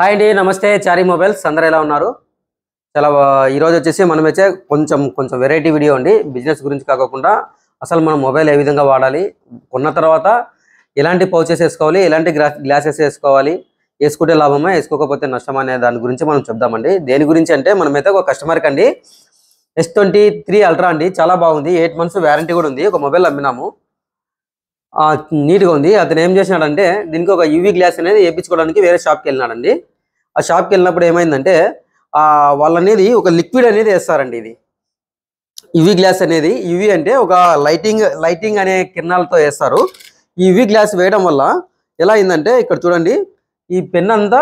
Hi అండి నమస్తే చారీ mobiles అందరు ఎలా ఉన్నారు? చాలా ఈరోజు వచ్చేసి మనం కొంచెం కొంచెం వెరైటీ వీడియో అండి. బిజినెస్ గురించి కాకుండా అసలు మనం మొబైల్ ఏ విధంగా వాడాలి కొన్న తర్వాత ఎలాంటి పౌచెస్ వేసుకోవాలి ఎలాంటి గ్లాసెస్ వేసుకోవాలి వేసుకుంటే లాభమా వేసుకోకపోతే నష్టమా అనే దాని గురించి మనం చెప్దామండి. దేని గురించి అంటే మనమైతే ఒక కస్టమర్కి అండి ఎస్ ట్వంటీ త్రీ అల్ట్రా అండి చాలా బాగుంది. ఎయిట్ మంత్స్ వ్యారంటీ కూడా ఉంది. ఒక మొబైల్ అమ్మినాము. నీట్గా ఉంది. అతను ఏం చేసినాడంటే దీనికి ఒక యూవీ గ్లాస్ అనేది వేయించుకోవడానికి వేరే షాప్కి వెళ్ళినాడండి. ఆ షాప్కి వెళ్ళినప్పుడు ఏమైందంటే ఆ వాళ్ళు అనేది ఒక లిక్విడ్ అనేది వేస్తారండి ఇది. యువి గ్లాస్ అనేది యువి అంటే ఒక లైటింగ్ లైటింగ్ అనే కిరణాలతో వేస్తారు. ఈ యువి గ్లాస్ వేయడం వల్ల ఎలా అయిందంటే ఇక్కడ చూడండి ఈ పెన్ అంతా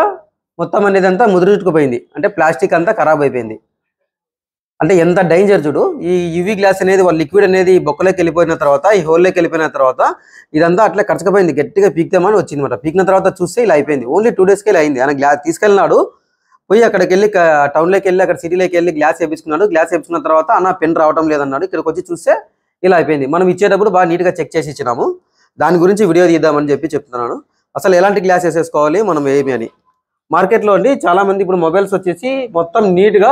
మొత్తం అనేది అంతా ముదురుచుకుపోయింది అంటే ప్లాస్టిక్ అంతా ఖరాబ్ అయిపోయింది. అంటే ఎంత డేంజర్ చూడు ఈ యువి గ్లాస్ అనేది వాళ్ళ లిక్విడ్ అనేది ఈ బొక్కలోకి వెళ్ళిపోయిన తర్వాత ఈ హోల్లోకి వెళ్ళిపోయిన తర్వాత ఇదంతా అట్లా కరచకపోయింది గట్టిగా పీక్తామని వచ్చింది అనమాట పీకిన తర్వాత చూస్తే ఇలా అయిపోయింది. ఓన్లీ టూ డేస్కి ఇలా అయింది. ఆయన గ్లాస్ తీసుకెళ్ళినాడు పోయి అక్కడికి వెళ్ళి టౌన్లోకి వెళ్ళి అక్కడ సిటీలోకి వెళ్ళి గ్లాస్ వేపించుకున్నాడు. గ్లాస్ వేపించుకున్న తర్వాత అన్న పెన్ రావడం లేదన్నాడు. ఇక్కడికి వచ్చి చూస్తే ఇలా అయిపోయింది. మనం ఇచ్చేటప్పుడు బాగా నీట్గా చెక్ చేసి ఇచ్చినాము. దాని గురించి వీడియో తీద్దామని చెప్పి చెప్తున్నాను. అసలు ఎలాంటి గ్లాస్ వేసేసుకోవాలి మనం ఏమి అని. మార్కెట్లో అండి చాలా మంది ఇప్పుడు మొబైల్స్ వచ్చేసి మొత్తం నీట్గా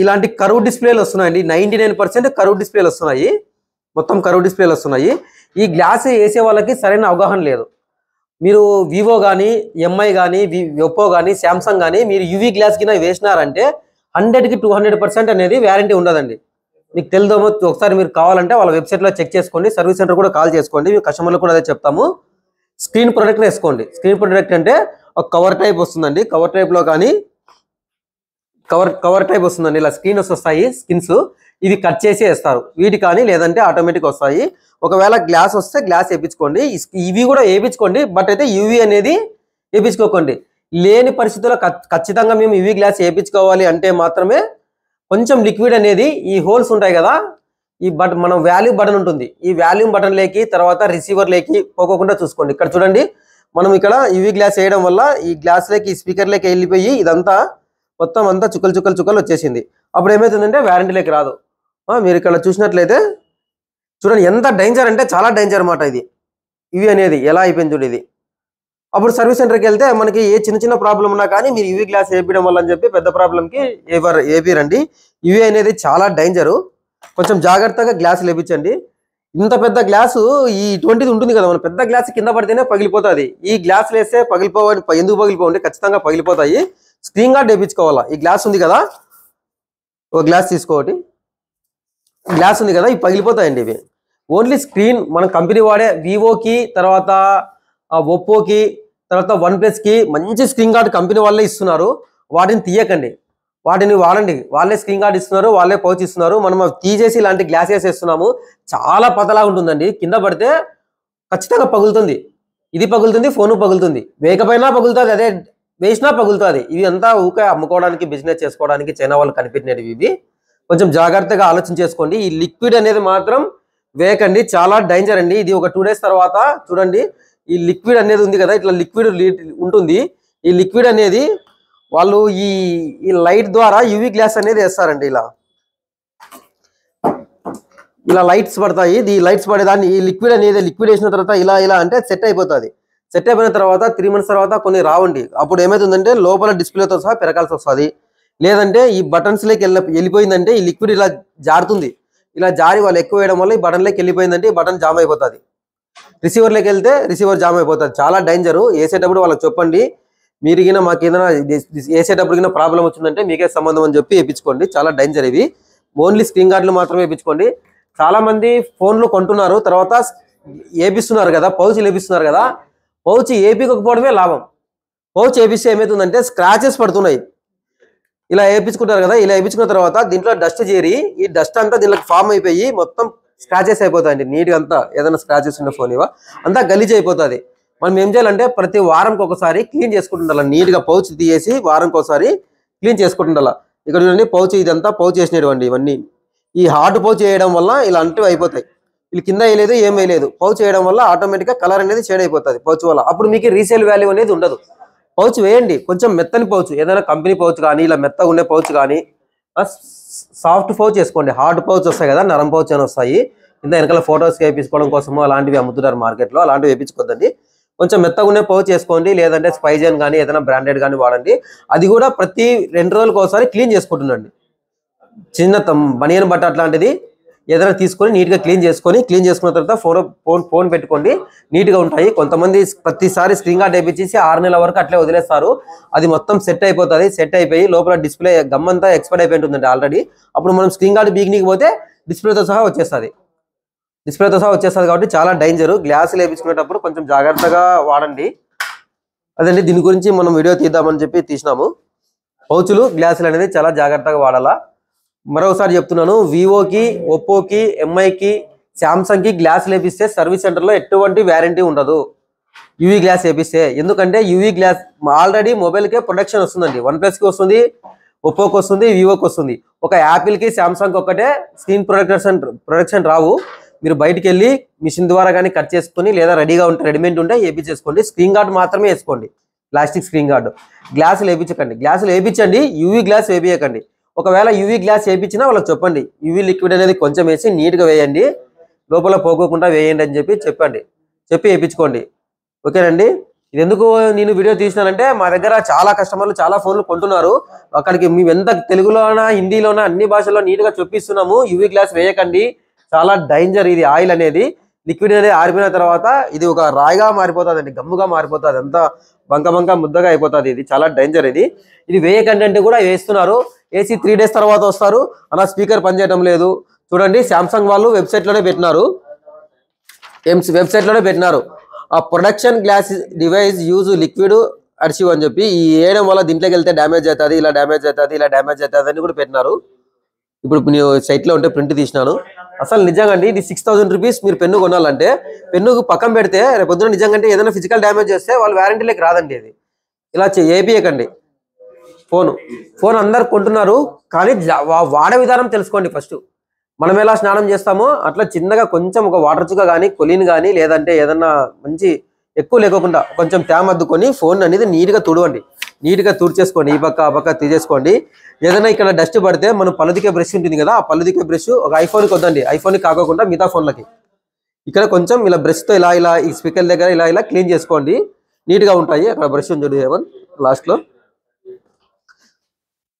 ఇలాంటి కరువు డిస్ప్లేలు వస్తున్నాయండి. నైంటీ నైన్ పర్సెంట్ కరువు డిస్ప్లేలు వస్తున్నాయి. మొత్తం కరువు డిస్ప్లేలు వస్తున్నాయి. ఈ గ్లాస్ వేసే వాళ్ళకి సరైన అవగాహన లేదు. మీరు వివో కానీ ఎంఐ కానీ ఒప్పో కానీ శాంసంగ్ కానీ మీరు యూవీ గ్లాస్ కింద వేసినారంటే హండ్రెడ్కి టూ హండ్రెడ్ పర్సెంట్ అనేది వ్యారంటీ ఉండదండి. మీకు తెలుదేమో ఒకసారి మీరు కావాలంటే వాళ్ళ వెబ్సైట్లో చెక్ చేసుకోండి. సర్వీస్ సెంటర్ కూడా కాల్ చేసుకోండి. మీ కస్టమర్లు కూడా అదే చెప్తాము. స్క్రీన్ ప్రొడక్ట్ వేసుకోండి. స్క్రీన్ ప్రొడక్ట్ అంటే ఒక కవర్ టైప్ వస్తుందండి. కవర్ టైప్లో కానీ కవర్ కవర్ టైప్ వస్తుందండి. ఇలా స్క్రీన్స్ వస్తాయి స్కిన్స్ ఇది కట్ చేసి వేస్తారు. వీటి కానీ లేదంటే ఆటోమేటిక్ వస్తాయి. ఒకవేళ గ్లాస్ వస్తే గ్లాస్ వేయించుకోండి ఇవి కూడా వేయించుకోండి బట్ అయితే యూవీ అనేది వేయించుకోకండి లేని పరిస్థితుల్లో ఖచ్చితంగా మేము యూవీ గ్లాస్ వేయించుకోవాలి అంటే మాత్రమే కొంచెం లిక్విడ్ అనేది ఈ హోల్స్ ఉంటాయి కదా. ఈ బట్ మనం వాల్యూమ్ బటన్ ఉంటుంది. ఈ వాల్యూమ్ బటన్ లేకి తర్వాత రిసీవర్ లేకి పోకోకుండా చూసుకోండి. ఇక్కడ చూడండి. మనం ఇక్కడ యూవీ గ్లాస్ వేయడం వల్ల ఈ గ్లాస్ లేకి ఈ స్పీకర్ లేకి వెళ్ళిపోయి ఇదంతా మొత్తం అంతా చుక్కలు చుక్కలు చుక్కలు వచ్చేసింది. అప్పుడు ఏమవుతుందంటే వ్యారంటీలోకి రాదు. మీరు ఇక్కడ చూసినట్లయితే చూడండి ఎంత డేంజర్ అంటే చాలా డేంజర్ అన్నమాట ఇది. ఇవి అనేది ఎలా అయిపోయింది చూడు ఇది. అప్పుడు సర్వీస్ సెంటర్కి వెళ్తే మనకి ఏ చిన్న చిన్న ప్రాబ్లం ఉన్నా కానీ మీరు ఇవి గ్లాస్ వేపించడం వల్ల అని చెప్పి పెద్ద ప్రాబ్లంకి ఏవర్ ఏపీరండి. ఇవి అనేది చాలా డేంజరు కొంచెం జాగ్రత్తగా గ్లాస్ లేపించండి. ఇంత పెద్ద గ్లాసు ఈ ఇటువంటిది ఉంటుంది కదా మన పెద్ద గ్లాస్ కింద పడితేనే పగిలిపోతుంది. ఈ గ్లాసులు వేస్తే పగిలిపోవాలి ఎందుకు పగిలిపోవండి ఖచ్చితంగా పగిలిపోతాయి. Screen guard వేయించుకోవాలా? ఈ గ్లాస్ ఉంది కదా? ఒక గ్లాస్ తీసుకోవటి గ్లాస్ ఉంది కదా? ఇవి పగిలిపోతాయండి ఇవి. ఓన్లీ స్క్రీన్ మన కంపెనీ వాడే వివోకి తర్వాత ఒప్పోకి తర్వాత వన్ ప్లస్కి మంచి స్క్రీన్ గార్డ్ కంపెనీ వాళ్ళే ఇస్తున్నారు. వాటిని తీయకండి. వాటిని వాడండి. వాళ్ళే స్క్రీన్ గార్డ్ ఇస్తున్నారు వాళ్ళే పౌచ్ ఇస్తున్నారు. మనం తీసేసి ఇలాంటి గ్లాసెస్ వేసేస్తున్నాము. చాలా పతలా ఉంటుందండి. కింద పడితే ఖచ్చితంగా పగులుతుంది. ఇది పగులుతుంది ఫోను పగులుతుంది. వేకపోయినా పగులుతుంది అదే వేసినా పగులుతుంది. ఇవి అంతా ఊకే అమ్ముకోవడానికి బిజినెస్ చేసుకోవడానికి చైనా వాళ్ళు కనిపెట్టినవి ఇవి. కొంచెం జాగ్రత్తగా ఆలోచన చేసుకోండి. ఈ లిక్విడ్ అనేది మాత్రం వేకండి చాలా డేంజర్ అండి. ఇది ఒక టూ డేస్ తర్వాత చూడండి. ఈ లిక్విడ్ అనేది ఉంది కదా ఇట్లా లిక్విడ్ ఉంటుంది. ఈ లిక్విడ్ అనేది వాళ్ళు ఈ ఈ లైట్ ద్వారా యువి గ్లాస్ అనేది వేస్తారండి ఇలా. ఇలా లైట్స్ పడతాయి. ఈ లైట్స్ పడేదాన్ని ఈ లిక్విడ్ అనేది లిక్విడ్ వేసిన తర్వాత ఇలా ఇలా అంటే సెట్ అయిపోతుంది. సెట్ అయిపోయిన తర్వాత త్రీ మంత్స్ తర్వాత కొన్ని రావండి. అప్పుడు ఏమవుతుందంటే లోపల డిస్ప్లేతో సహా పెరగాల్సి వస్తుంది. లేదంటే ఈ బటన్స్లోకి వెళ్ళ వెళ్ళిపోయిందంటే ఈ లిక్విడ్ ఇలా జారుతుంది. ఇలా జారి వాళ్ళు ఎక్కువ వేయడం వల్ల ఈ బటన్లోకి వెళ్ళిపోయిందంటే ఈ బటన్ జామ్ అయిపోతుంది. రిసీవర్లోకి వెళ్తే రిసీవర్ జామ్ అయిపోతుంది. చాలా డేంజర్ వేసేటప్పుడు వాళ్ళకి చెప్పండి. మీరు గిన మాకు ఏదైనా వేసేటప్పుడు కింద ప్రాబ్లం వచ్చిందంటే మీకే సంబంధం అని చెప్పి వేయించుకోండి. చాలా డేంజర్ ఇవి. ఓన్లీ స్క్రీన్ గార్డులు మాత్రమే వేయించుకోండి. చాలామంది ఫోన్లు కొంటున్నారు. తర్వాత ఏపిస్తున్నారు కదా పౌచ్ వేపిస్తున్నారు కదా పౌచ్ ఏపీకపోవడమే లాభం. పౌచ్ ఏపిస్తే ఏమవుతుందంటే స్క్రాచెస్ పడుతున్నాయి. ఇలా వేయించుకుంటారు కదా ఇలా వేయించుకున్న తర్వాత దీంట్లో డస్ట్ చేరి ఈ డస్ట్ అంతా దీనికి ఫామ్ అయిపోయి మొత్తం స్క్రాచెస్ అయిపోతాయండి. నీట్గా అంతా ఏదైనా స్క్రాచెస్ ఉన్న ఫోన్ ఇవా అంతా గలీజ్ అయిపోతుంది. మనం ఏం చేయాలంటే ప్రతి వారంకి ఒకసారి క్లీన్ చేసుకుంటుండాలి. నీట్గా పౌచ్ తీసేసి వారంకి ఒకసారి క్లీన్ చేసుకుంటుండాలి. ఇక్కడ చూడండి పౌచ్ ఇదంతా పౌచ్ వేసినటువంటి ఇవన్నీ. ఈ హార్డ్ పౌచ్ వేయడం వల్ల ఇలా అంటూ అయిపోతాయి. వీళ్ళు కింద వేయలేదు ఏం వేయలేదు. పౌచ్ వేయడం వల్ల ఆటోమేటిక్గా కలర్ అనేది షేడ్ అయిపోతుంది పౌచ్ వల్ల. అప్పుడు మీకు రీసేల్ వాల్యూ అనేది ఉండదు. పౌచ్ వేయండి కొంచెం మెత్తని పౌచ్. ఏదైనా కంపెనీ పౌచ్ కానీ ఇలా మెత్తగా ఉండే పౌచ్ కానీ సాఫ్ట్ పౌచ్ వేసుకోండి. హార్డ్ పౌచ్ వస్తాయి కదా నరం పౌచ్ అని వస్తాయి. ఇంత వెనకాల ఫొటోస్ వేయించుకోవడం కోసము అలాంటివి అమ్ముతున్నారు మార్కెట్లో అలాంటివి వేయించుకోద్దండి. కొంచెం మెత్తగా ఉండే పౌచ్ వేసుకోండి. లేదంటే స్పైజన్ కానీ ఏదైనా బ్రాండెడ్ కానీ వాడండి. అది కూడా ప్రతి రెండు రోజులకు ఒకసారి క్లీన్ చేసుకుంటుండండి. చిన్న తమ్- బనియన్ బట్ట అట్లాంటిది. ఏదైనా తీసుకొని నీట్గా క్లీన్ చేసుకొని క్లీన్ చేసుకున్న తర్వాత ఫోన్ ఫోన్ ఫోన్ పెట్టుకోండి. నీట్గా ఉంటాయి. కొంతమంది ప్రతిసారి స్క్రీన్ గార్డ్ వేయించేసి ఆరు నెలల వరకు అట్లే వదిలేస్తారు. అది మొత్తం సెట్ అయిపోతుంది. సెట్ అయిపోయి లోపల డిస్ప్లే గమ్ అంతా ఎక్స్పైర్ అయిపోయి ఉంటుంది ఆల్రెడీ. అప్పుడు మనం స్క్రీన్ గార్డ్ బీగ్నికి పోతే డిస్ప్లేతో సహా వచ్చేస్తుంది. డిస్ప్లేతో సహా వచ్చేస్తుంది కాబట్టి చాలా డేంజర్. గ్లాసులు లేపించుకునేటప్పుడు కొంచెం జాగ్రత్తగా వాడండి. అదండి. దీని గురించి మనం వీడియో తీద్దామని చెప్పి తీసినాము. పౌచులు గ్లాసులు అనేది చాలా జాగ్రత్తగా వాడాలా. మరోసారి చెప్తున్నాను వివోకి ఒప్పోకి ఎంఐకి శాంసంగ్కి గ్లాస్ లేపిస్తే సర్వీస్ సెంటర్లో ఎటువంటి వ్యారంటీ ఉండదు. యూవీ గ్లాస్ వేపిస్తే ఎందుకంటే యూవీ గ్లాస్ ఆల్రెడీ మొబైల్కే ప్రొడక్షన్ వస్తుందండి. వన్ ప్లస్కి వస్తుంది ఒప్పోకి వస్తుంది వివోకి వస్తుంది. ఒక యాపిల్కి శాంసంగ్ ఒక్కటే స్క్రీన్ ప్రొడక్షన్ ప్రొడక్షన్ రావు. మీరు బయటికి వెళ్ళి మిషన్ ద్వారా కానీ కట్ చేసుకొని లేదా రెడీగా ఉంటే రెడీమేడ్ ఉంటే వేపించేసుకోండి స్క్రీన్ గార్డ్ మాత్రమే వేసుకోండి. Plastic screen guard. గ్లాసులు వేయించకండి గ్లాసులు వేయించండి యూవీ గ్లాస్ వేపించకండి ఒకవేళ యూవీ గ్లాస్ వేయించినా వాళ్ళకి చెప్పండి. యూవీ లిక్విడ్ అనేది కొంచెం వేసి నీట్గా వేయండి. లోపల పోకోకుండా వేయండి అని చెప్పి చెప్పండి. చెప్పి వేయించుకోండి. ఓకేనండి ఇది ఎందుకు నేను వీడియో తీసినానంటే మా దగ్గర చాలా కస్టమర్లు చాలా ఫోన్లు కొంటున్నారు. అక్కడికి మేము ఎంత తెలుగులోనా హిందీలోనా అన్ని భాషల్లో నీట్గా చూపిస్తున్నాము. యూవీ గ్లాస్ వేయకండి. చాలా డేంజర్ ఇది ఆయిల్ అనేది. లిక్విడ్ అనేది ఆరిపోయిన తర్వాత ఇది ఒక రాయిగా మారిపోతుంది గమ్ముగా మారిపోతుంది. అంతా బంక బంక ముద్దగా అయిపోతుంది. ఇది చాలా డేంజర్ ఇది. ఇది వేయకండి అంటే కూడా వేస్తున్నారు. ఏసీ త్రీ డేస్ తర్వాత వస్తారు. అలా స్పీకర్ పనిచేయడం లేదు. చూడండి శాంసంగ్ వాళ్ళు వెబ్సైట్లోనే పెట్టినారు. వెబ్సైట్ వెబ్సైట్లోనే పెట్టినారు. ఆ production glass device use liquid అర్సివ్ అని చెప్పి ఈ వేయడం వల్ల దీంట్లోకి వెళ్తే డ్యామేజ్ అవుతుంది ఇలా డ్యామేజ్ అవుతుంది ఇలా డ్యామేజ్ అవుతుంది అని కూడా పెట్టినారు. ఇప్పుడు నేను సైట్లో ఉంటే ప్రింట్ తీసినాను. అసలు నిజంగా అండి ఇది సిక్స్ థౌసండ్ రూపీస్ మీరు పెన్ను కొనాలంటే పెన్నుకు పక్కన పెడితే రేపు పొద్దున నిజంగా అంటే ఏదైనా ఫిజికల్ డ్యామేజ్ చేస్తే వాళ్ళు వ్యారంటీలోకి రాదండి ఇది. ఇలా ఏపీయకండి ఫోన్. ఫోన్ అందరు కొంటున్నారు కానీ జా- వా- వాడే విధానం తెలుసుకోండి ఫస్ట్. మనం ఎలా స్నానం చేస్తామో అట్లా చిన్నగా కొంచెం ఒక వాటర్ చుక్క కానీ కొలిన్ కానీ లేదంటే ఏదన్నా మంచి ఎక్కువ లేకోకుండా కొంచెం తేమ అద్దుకొని ఫోన్ అనేది నీట్గా తుడవండి. నీట్గా తుడిచేసుకోండి ఈ పక్క ఆ పక్క తీసేసుకోండి. ఏదైనా ఇక్కడ డస్ట్ పడితే మనం పళ్ళుదికే బ్రష్ ఉంటుంది కదా ఆ పళ్ళుదికే బ్రష్ ఒక ఐఫోన్కి వద్దండి. ఐఫోన్కి కాకోకుండా మిగతా ఫోన్లకి. ఇక్కడ కొంచెం ఇలా బ్రష్తో ఇలా ఇలా ఈ స్పీకర్ దగ్గర ఇలా ఇలా క్లీన్ చేసుకోండి. నీట్గా ఉంటాయి. అక్కడ బ్రష్ ఉంది ఏమన్ లాస్ట్లో.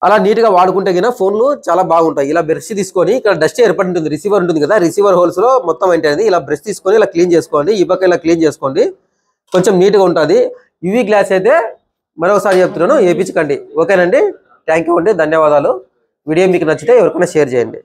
అలా నీట్గా వాడుకుంటే గిన ఫోన్లు చాలా బాగుంటాయి. ఇలా బ్రష్ తీసుకొని ఇక్కడ డస్ట్ ఏర్పడి ఉంటుంది రిసీవర్ ఉంటుంది కదా రిసీవర్ హోల్స్లో మొత్తం ఏంటనేది ఇలా బ్రష్ తీసుకొని ఇలా క్లీన్ చేసుకోండి ఈ పక్క ఇలా క్లీన్ చేసుకోండి. కొంచెం నీట్గా ఉంటుంది. యూవీ గ్లాస్ అయితే మరొకసారి చెప్తున్నాను వేయించకండి ఓకేనండి? థ్యాంక్ యూ అండి ధన్యవాదాలు. వీడియో మీకు నచ్చితే ఎవరికైనా షేర్ చేయండి.